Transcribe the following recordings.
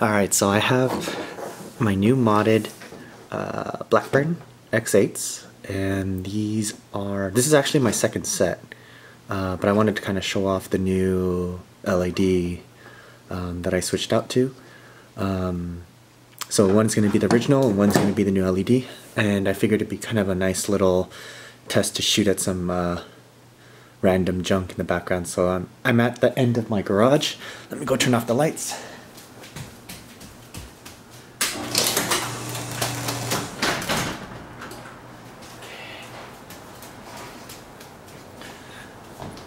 Alright, so I have my new modded uh, Blackburn X8s and these are, this is actually my second set uh, but I wanted to kind of show off the new LED um, that I switched out to. Um, so one's going to be the original and one's going to be the new LED and I figured it'd be kind of a nice little test to shoot at some uh, random junk in the background. So I'm, I'm at the end of my garage. Let me go turn off the lights.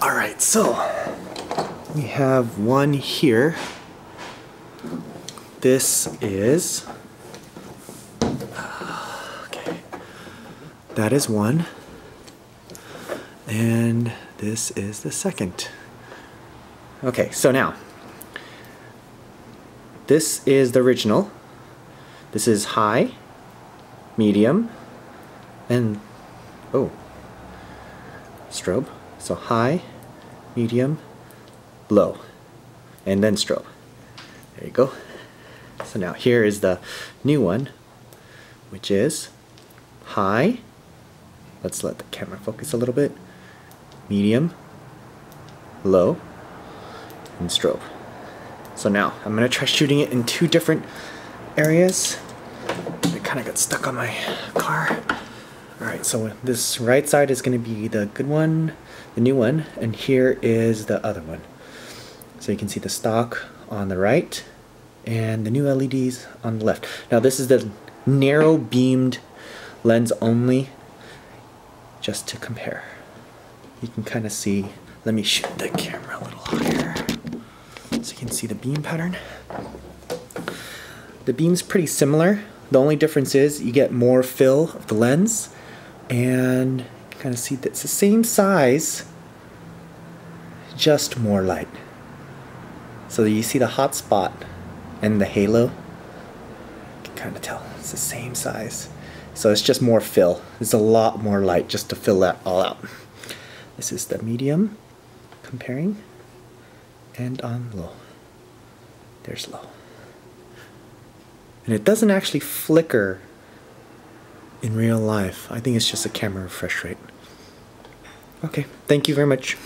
All right, so we have one here. This is, okay, that is one. And this is the second. Okay, so now, this is the original. This is high, medium, and, oh, strobe. So high, medium, low, and then strobe. There you go. So now here is the new one, which is high. Let's let the camera focus a little bit. Medium, low, and strobe. So now I'm gonna try shooting it in two different areas. It kind of got stuck on my car. Alright, so this right side is going to be the good one, the new one, and here is the other one. So you can see the stock on the right and the new LEDs on the left. Now this is the narrow beamed lens only, just to compare. You can kind of see, let me shoot the camera a little higher so you can see the beam pattern. The beam's pretty similar. The only difference is you get more fill of the lens and kind of see that it's the same size, just more light. So you see the hot spot and the halo, you can kind of tell it's the same size. So it's just more fill. There's a lot more light just to fill that all out. This is the medium comparing and on low. There's low. And it doesn't actually flicker in real life. I think it's just a camera refresh rate. Okay, thank you very much.